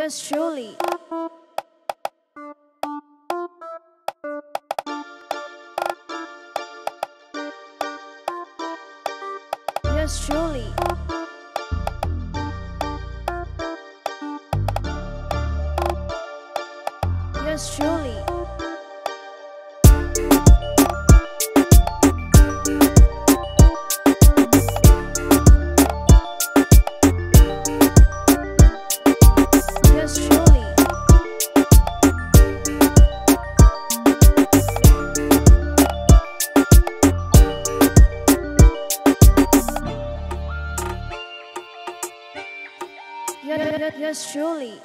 Yours truly. Yours truly. Yours truly. Yours truly.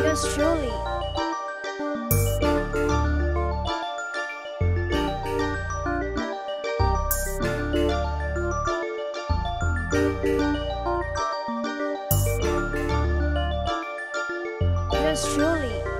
Yes, truly. Yes, truly.